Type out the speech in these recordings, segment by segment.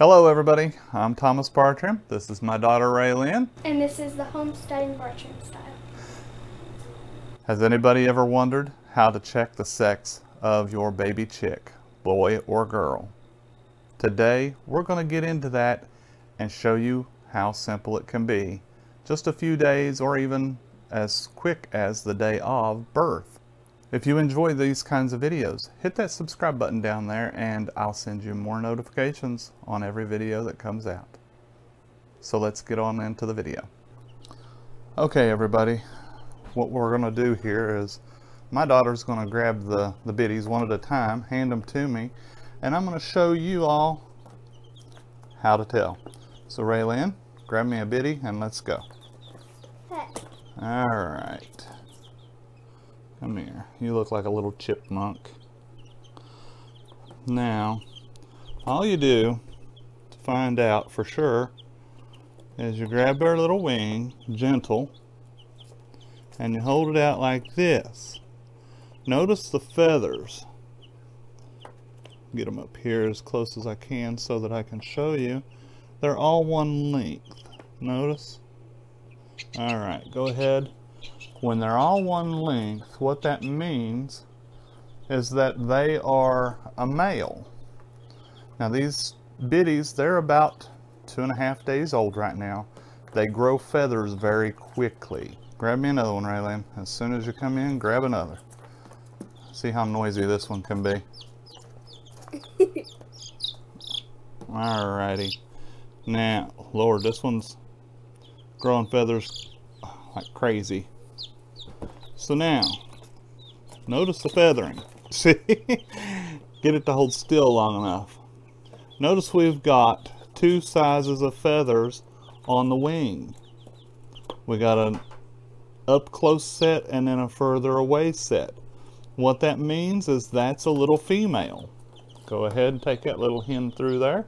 Hello everybody, I'm Thomas Bartram. This is my daughter Raylynn. And this is the homesteading Bartram style. Has anybody ever wondered how to check the sex of your baby chick, boy or girl? Today we're going to get into that and show you how simple it can be. Just a few days or even as quick as the day of birth. If you enjoy these kinds of videos, hit that subscribe button down there and I'll send you more notifications on every video that comes out. So let's get on into the video. Okay everybody, what we're going to do here is my daughter's going to grab the, the biddies one at a time, hand them to me, and I'm going to show you all how to tell. So Raylan, grab me a biddy and let's go. Okay. Alright. Come here. You look like a little chipmunk. Now, all you do to find out for sure is you grab their little wing, gentle, and you hold it out like this. Notice the feathers. Get them up here as close as I can so that I can show you. They're all one length. Notice? Alright, go ahead when they're all one length, what that means is that they are a male. Now these biddies, they're about two and a half days old right now. They grow feathers very quickly. Grab me another one, Raylan. As soon as you come in, grab another. See how noisy this one can be. Alrighty. Now, Lord, this one's growing feathers like crazy. So now, notice the feathering. See? Get it to hold still long enough. Notice we've got two sizes of feathers on the wing. We got an up close set and then a further away set. What that means is that's a little female. Go ahead and take that little hen through there.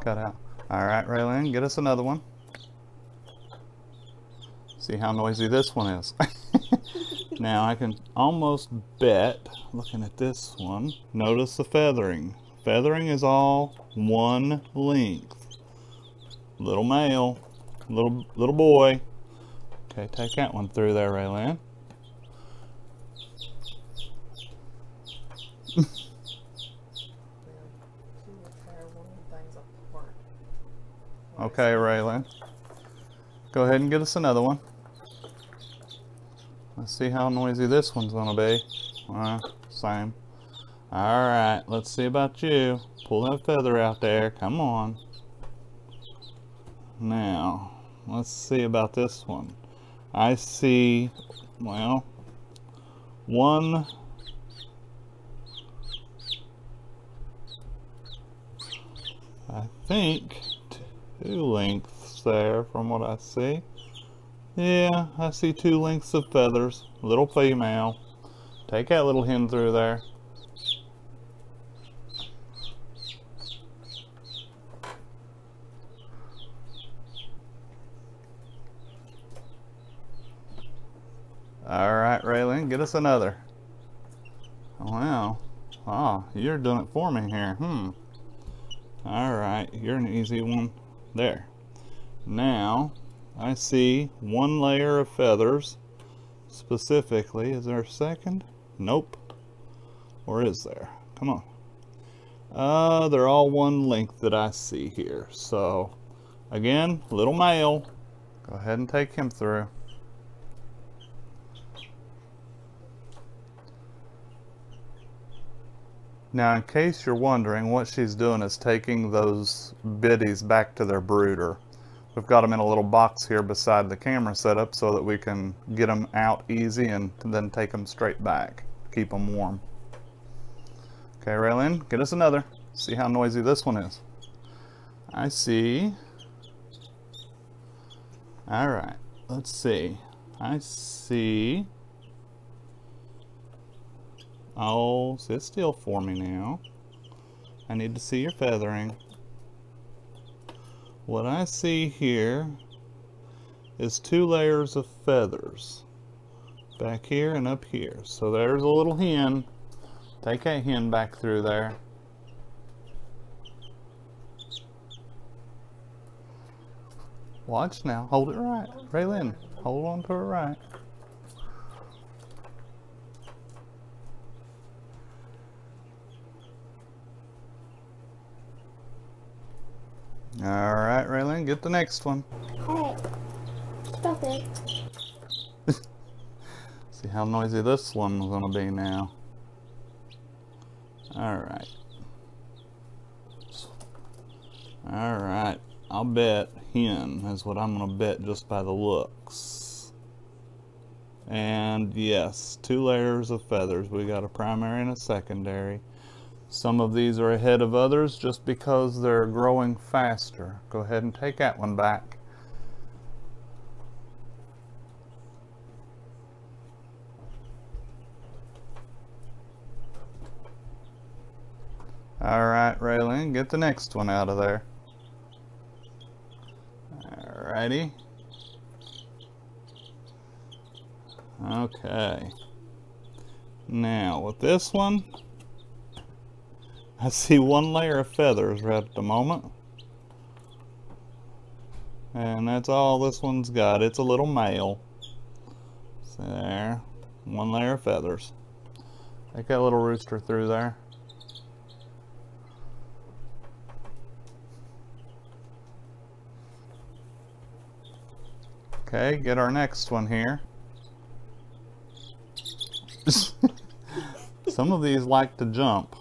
Cut out. All right, Raylynn, get us another one. See how noisy this one is. now I can almost bet, looking at this one, notice the feathering. Feathering is all one length. Little male, little little boy. Okay, take that one through there, Raylynn. okay, Raylynn. Go ahead and get us another one. See how noisy this one's gonna be. Uh, same. Alright, let's see about you. Pull that feather out there. Come on. Now, let's see about this one. I see, well, one I think two lengths there from what I see. Yeah, I see two lengths of feathers. Little female. Take that little hen through there. Alright, Raylan, get us another. Wow. Ah, you're doing it for me here. Hmm. Alright, you're an easy one. There. Now, I see one layer of feathers specifically. Is there a second? Nope. Or is there? Come on. Uh, they're all one length that I see here. So, again, little male. Go ahead and take him through. Now, in case you're wondering, what she's doing is taking those biddies back to their brooder. We've got them in a little box here beside the camera setup so that we can get them out easy and then take them straight back. Keep them warm. Okay, Raylynn, get us another. See how noisy this one is. I see. All right, let's see. I see. Oh, sit still for me now. I need to see your feathering. What I see here is two layers of feathers back here and up here. So there's a little hen. Take that hen back through there. Watch now. Hold it right. Raylan, hold on to it right. All right, Raylan, get the next one. Alright. Stop it. See how noisy this one's gonna be now. All right. All right. I'll bet hen is what I'm gonna bet just by the looks. And yes, two layers of feathers. We got a primary and a secondary. Some of these are ahead of others just because they're growing faster. Go ahead and take that one back. All right, Raylene, get the next one out of there. All righty. Okay. Now, with this one, I see one layer of feathers right at the moment. And that's all this one's got. It's a little male. See there. One layer of feathers. Take that little rooster through there. Okay, get our next one here. Some of these like to jump.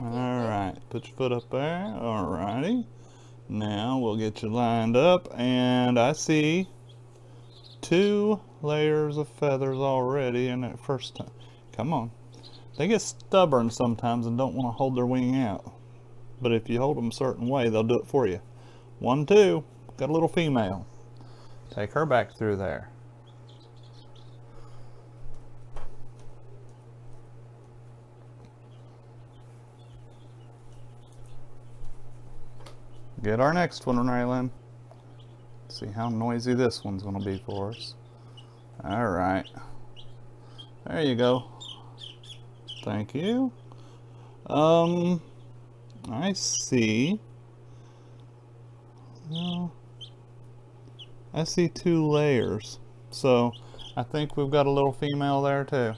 Alright, put your foot up there. Alrighty. Now we'll get you lined up and I see two layers of feathers already in that first time. Come on. They get stubborn sometimes and don't want to hold their wing out. But if you hold them a certain way, they'll do it for you. One, two. Got a little female. Take her back through there. Get our next one, Raylan. See how noisy this one's going to be for us. All right. There you go. Thank you. Um, I see. Well, I see two layers. So I think we've got a little female there too.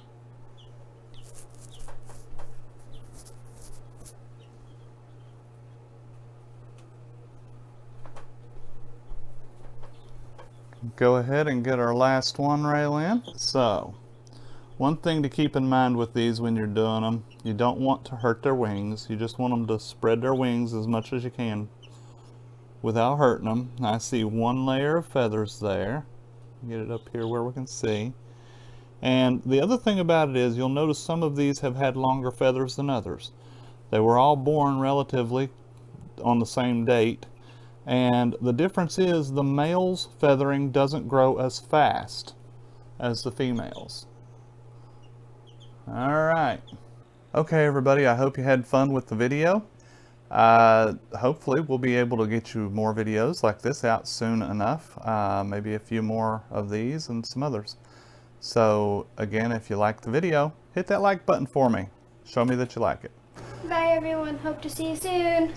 Go ahead and get our last one, Raylynn. So, one thing to keep in mind with these when you're doing them, you don't want to hurt their wings. You just want them to spread their wings as much as you can without hurting them. I see one layer of feathers there. Get it up here where we can see. And the other thing about it is you'll notice some of these have had longer feathers than others. They were all born relatively on the same date. And the difference is the male's feathering doesn't grow as fast as the females. All right. Okay, everybody, I hope you had fun with the video. Uh, hopefully we'll be able to get you more videos like this out soon enough. Uh, maybe a few more of these and some others. So again, if you like the video, hit that like button for me. Show me that you like it. Bye everyone. Hope to see you soon.